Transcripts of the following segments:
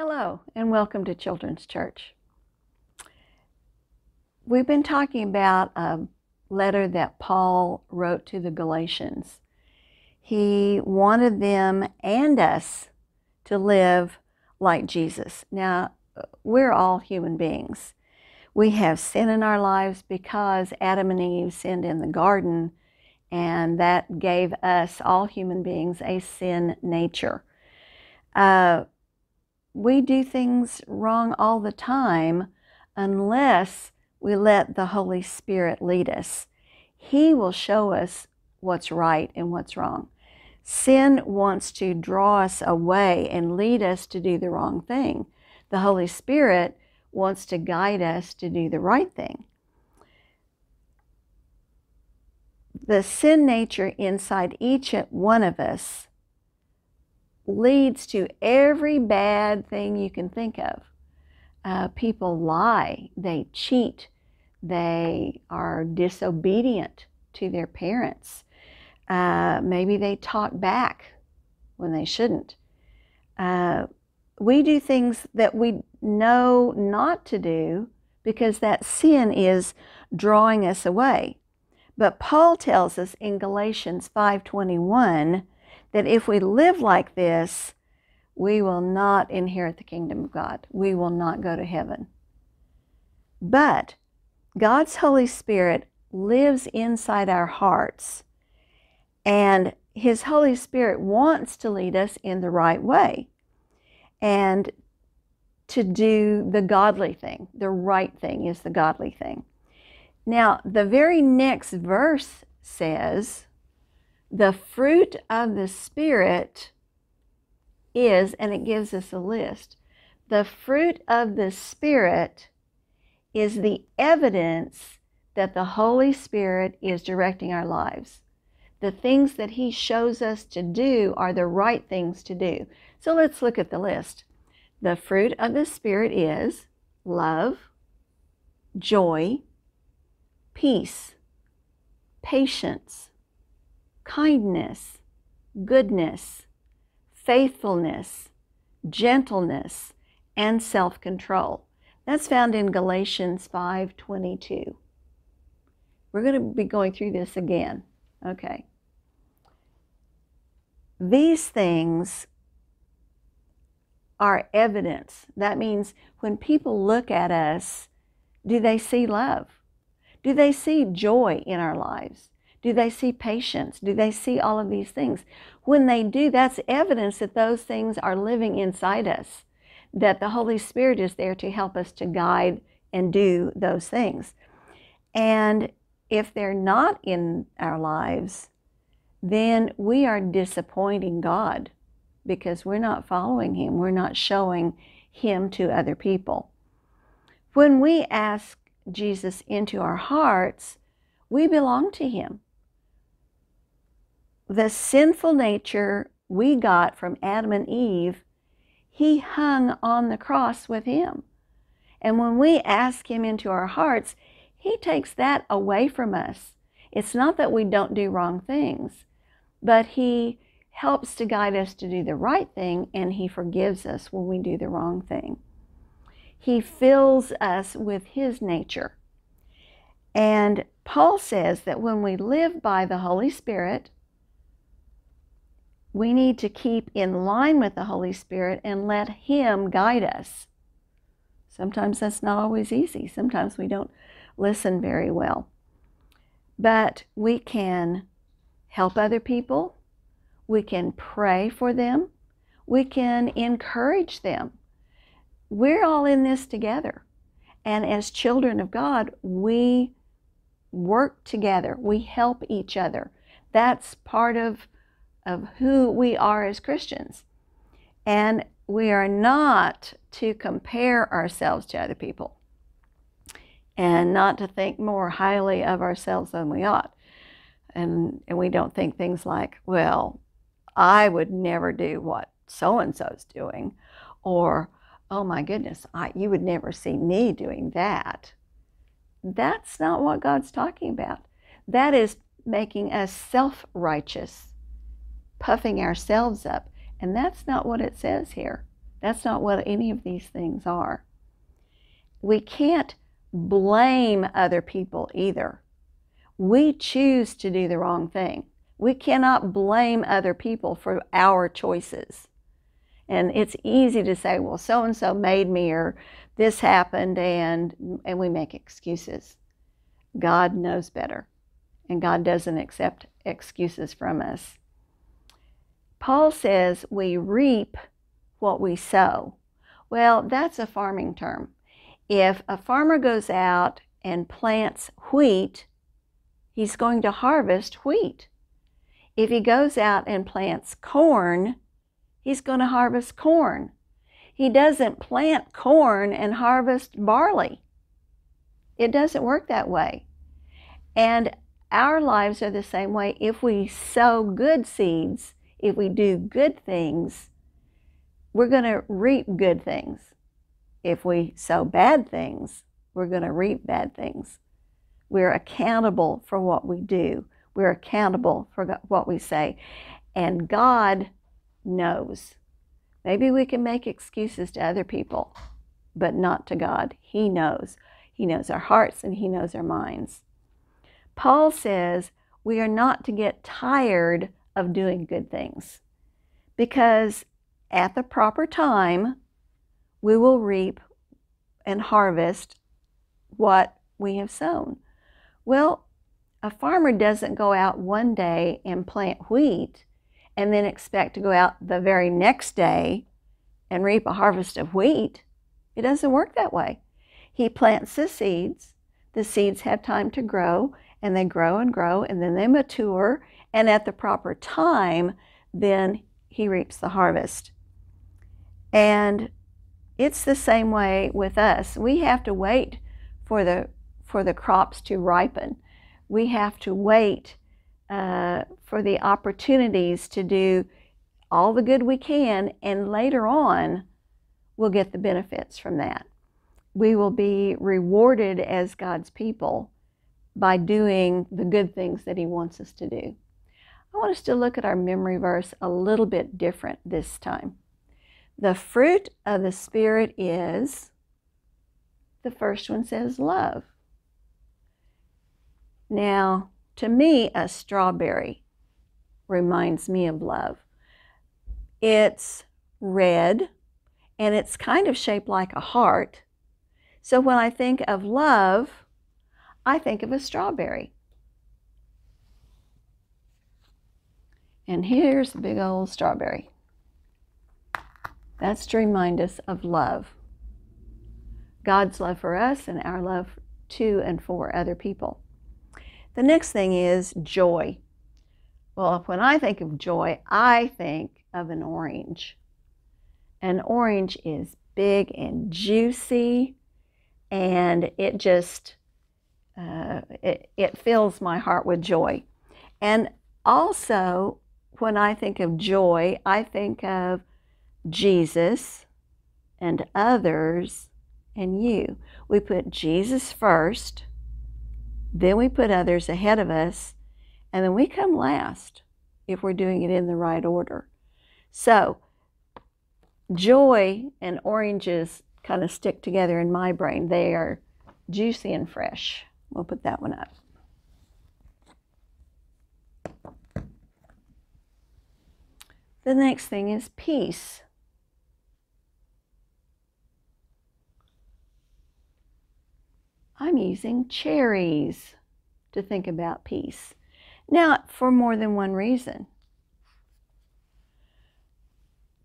Hello, and welcome to Children's Church. We've been talking about a letter that Paul wrote to the Galatians. He wanted them and us to live like Jesus. Now, we're all human beings. We have sin in our lives because Adam and Eve sinned in the garden, and that gave us, all human beings, a sin nature. Uh, we do things wrong all the time unless we let the Holy Spirit lead us. He will show us what's right and what's wrong. Sin wants to draw us away and lead us to do the wrong thing. The Holy Spirit wants to guide us to do the right thing. The sin nature inside each one of us leads to every bad thing you can think of. Uh, people lie, they cheat, they are disobedient to their parents. Uh, maybe they talk back when they shouldn't. Uh, we do things that we know not to do because that sin is drawing us away. But Paul tells us in Galatians 5:21 that if we live like this, we will not inherit the kingdom of God. We will not go to heaven. But God's Holy Spirit lives inside our hearts, and His Holy Spirit wants to lead us in the right way and to do the godly thing. The right thing is the godly thing. Now, the very next verse says, the fruit of the Spirit is, and it gives us a list, the fruit of the Spirit is the evidence that the Holy Spirit is directing our lives. The things that He shows us to do are the right things to do. So let's look at the list. The fruit of the Spirit is love, joy, peace, patience, kindness, goodness, faithfulness, gentleness, and self-control. That's found in Galatians 5:22. We're going to be going through this again. Okay. These things are evidence. That means when people look at us, do they see love? Do they see joy in our lives? Do they see patience? Do they see all of these things? When they do, that's evidence that those things are living inside us, that the Holy Spirit is there to help us to guide and do those things. And if they're not in our lives, then we are disappointing God because we're not following Him. We're not showing Him to other people. When we ask Jesus into our hearts, we belong to Him the sinful nature we got from Adam and Eve, he hung on the cross with him. And when we ask him into our hearts, he takes that away from us. It's not that we don't do wrong things, but he helps to guide us to do the right thing and he forgives us when we do the wrong thing. He fills us with his nature. And Paul says that when we live by the Holy Spirit, we need to keep in line with the Holy Spirit and let Him guide us. Sometimes that's not always easy. Sometimes we don't listen very well. But we can help other people. We can pray for them. We can encourage them. We're all in this together. And as children of God, we work together. We help each other. That's part of of who we are as Christians. And we are not to compare ourselves to other people and not to think more highly of ourselves than we ought. And, and we don't think things like, well, I would never do what so and so is doing, or, oh my goodness, I, you would never see me doing that. That's not what God's talking about. That is making us self righteous puffing ourselves up. And that's not what it says here. That's not what any of these things are. We can't blame other people either. We choose to do the wrong thing. We cannot blame other people for our choices. And it's easy to say, well, so and so made me, or this happened, and, and we make excuses. God knows better, and God doesn't accept excuses from us. Paul says we reap what we sow. Well, that's a farming term. If a farmer goes out and plants wheat, he's going to harvest wheat. If he goes out and plants corn, he's going to harvest corn. He doesn't plant corn and harvest barley. It doesn't work that way. And our lives are the same way. If we sow good seeds, if we do good things, we're going to reap good things. If we sow bad things, we're going to reap bad things. We're accountable for what we do. We're accountable for what we say. And God knows. Maybe we can make excuses to other people, but not to God. He knows. He knows our hearts and He knows our minds. Paul says we are not to get tired of doing good things because at the proper time, we will reap and harvest what we have sown. Well, a farmer doesn't go out one day and plant wheat and then expect to go out the very next day and reap a harvest of wheat. It doesn't work that way. He plants the seeds, the seeds have time to grow, and they grow and grow, and then they mature, and at the proper time, then he reaps the harvest. And it's the same way with us. We have to wait for the for the crops to ripen. We have to wait uh, for the opportunities to do all the good we can, and later on, we'll get the benefits from that. We will be rewarded as God's people by doing the good things that He wants us to do. I want us to look at our memory verse a little bit different this time. The fruit of the Spirit is, the first one says love. Now, to me, a strawberry reminds me of love. It's red and it's kind of shaped like a heart. So when I think of love, I think of a strawberry. And here's a big old strawberry. That's to remind us of love. God's love for us and our love to and for other people. The next thing is joy. Well, when I think of joy, I think of an orange. An orange is big and juicy, and it just uh, it, it fills my heart with joy. And also, when I think of joy, I think of Jesus and others and you. We put Jesus first then we put others ahead of us, and then we come last if we're doing it in the right order. So, joy and oranges kind of stick together in my brain. They are juicy and fresh. We'll put that one up. The next thing is peace. I'm using cherries to think about peace. Now, for more than one reason.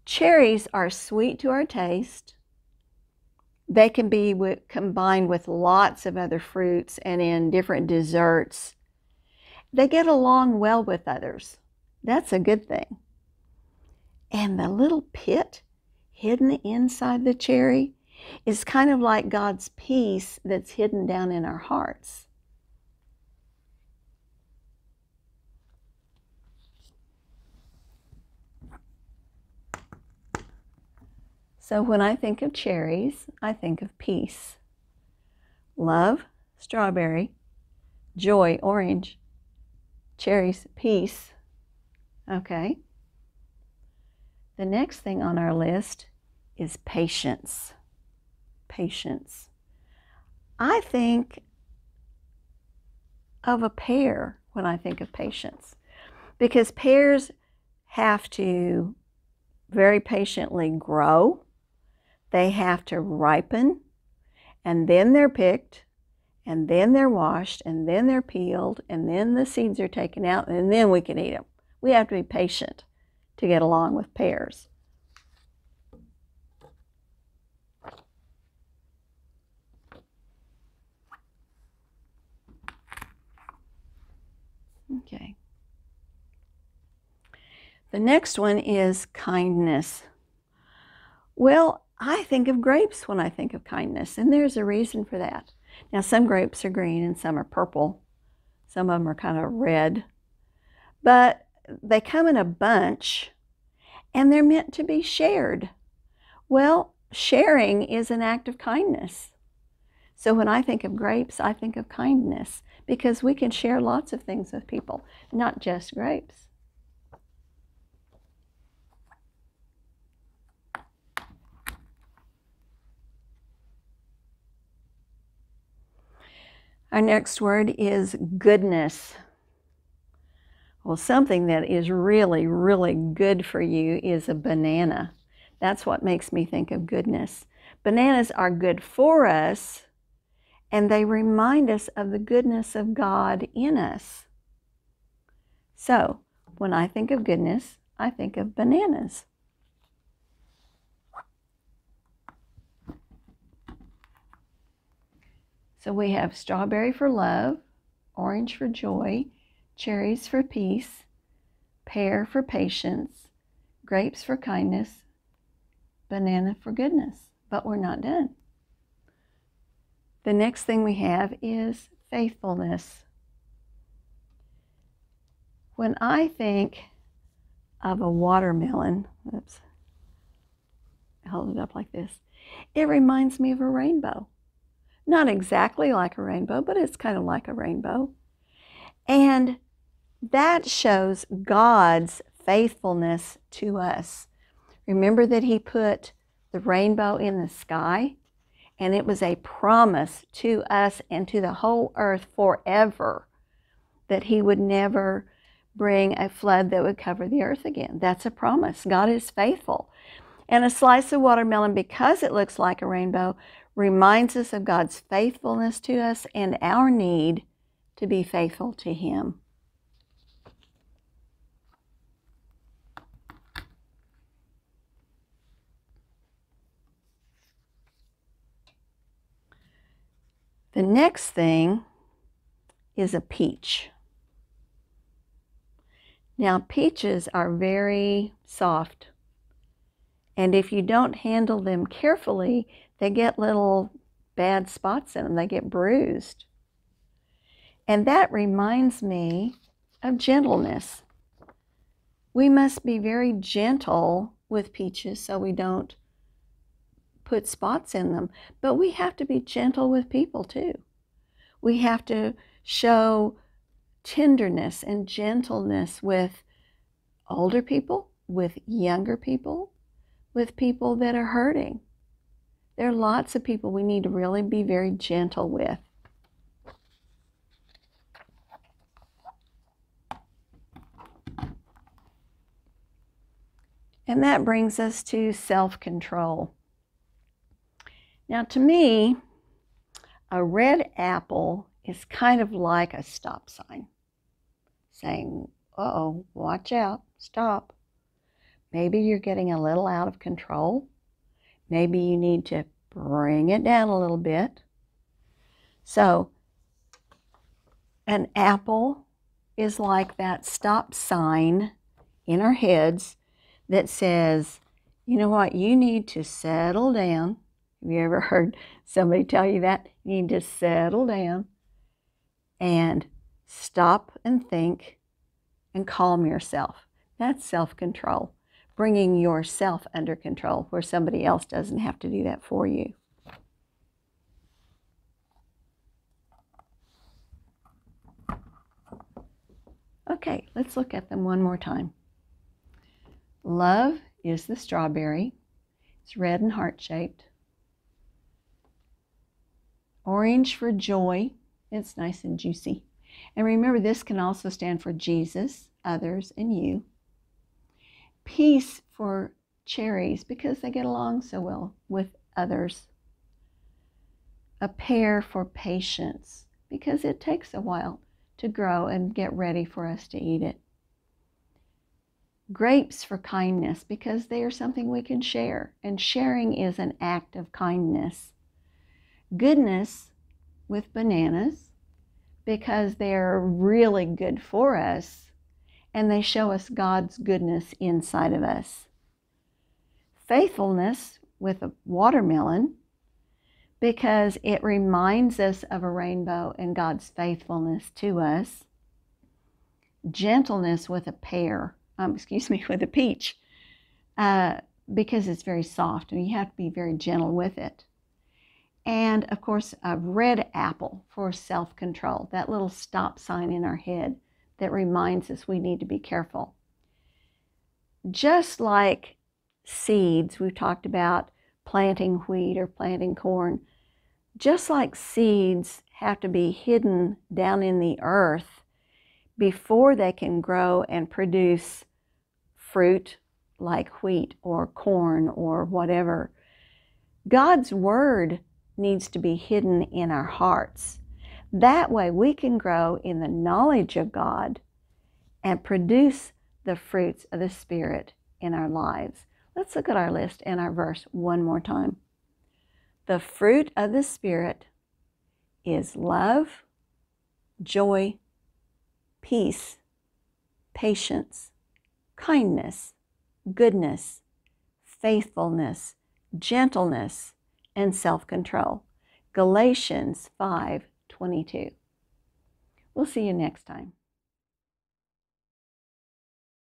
Cherries are sweet to our taste. They can be combined with lots of other fruits and in different desserts. They get along well with others. That's a good thing. And the little pit hidden inside the cherry is kind of like God's peace that's hidden down in our hearts. So when I think of cherries, I think of peace. Love, strawberry. Joy, orange. Cherries, peace. Okay. The next thing on our list is patience. Patience. I think of a pear when I think of patience because pears have to very patiently grow, they have to ripen, and then they're picked, and then they're washed, and then they're peeled, and then the seeds are taken out, and then we can eat them. We have to be patient to get along with pears. Okay. The next one is kindness. Well, I think of grapes when I think of kindness, and there's a reason for that. Now, some grapes are green and some are purple. Some of them are kind of red. But they come in a bunch and they're meant to be shared. Well, sharing is an act of kindness. So when I think of grapes, I think of kindness because we can share lots of things with people, not just grapes. Our next word is goodness. Well, something that is really, really good for you is a banana. That's what makes me think of goodness. Bananas are good for us, and they remind us of the goodness of God in us. So, when I think of goodness, I think of bananas. So we have strawberry for love, orange for joy, cherries for peace, pear for patience, grapes for kindness, banana for goodness. But we're not done. The next thing we have is faithfulness. When I think of a watermelon, oops, I hold it up like this, it reminds me of a rainbow. Not exactly like a rainbow, but it's kind of like a rainbow. And that shows God's faithfulness to us. Remember that He put the rainbow in the sky? And it was a promise to us and to the whole earth forever that He would never bring a flood that would cover the earth again. That's a promise. God is faithful. And a slice of watermelon, because it looks like a rainbow, reminds us of God's faithfulness to us and our need to be faithful to Him. The next thing is a peach. Now, peaches are very soft, and if you don't handle them carefully, they get little bad spots in them, they get bruised. And that reminds me of gentleness. We must be very gentle with peaches so we don't put spots in them. But we have to be gentle with people too. We have to show tenderness and gentleness with older people, with younger people, with people that are hurting. There are lots of people we need to really be very gentle with. And that brings us to self control. Now, to me, a red apple is kind of like a stop sign saying, uh oh, watch out, stop. Maybe you're getting a little out of control. Maybe you need to bring it down a little bit. So, an apple is like that stop sign in our heads that says, you know what, you need to settle down. Have you ever heard somebody tell you that? You need to settle down and stop and think and calm yourself. That's self control, bringing yourself under control where somebody else doesn't have to do that for you. Okay, let's look at them one more time. Love is the strawberry. It's red and heart shaped. Orange for joy. It's nice and juicy. And remember, this can also stand for Jesus, others, and you. Peace for cherries because they get along so well with others. A pear for patience because it takes a while to grow and get ready for us to eat it. Grapes for kindness because they are something we can share, and sharing is an act of kindness. Goodness with bananas because they're really good for us and they show us God's goodness inside of us. Faithfulness with a watermelon because it reminds us of a rainbow and God's faithfulness to us. Gentleness with a pear, um, excuse me, with a peach, uh, because it's very soft and you have to be very gentle with it. And of course, a red apple for self control, that little stop sign in our head that reminds us we need to be careful. Just like seeds, we've talked about planting wheat or planting corn, just like seeds have to be hidden down in the earth before they can grow and produce fruit like wheat or corn or whatever. God's word needs to be hidden in our hearts. That way we can grow in the knowledge of God and produce the fruits of the Spirit in our lives. Let's look at our list and our verse one more time. The fruit of the Spirit is love, joy, peace, patience, kindness, goodness, faithfulness, gentleness, and self-control. Galatians 5:22. We'll see you next time.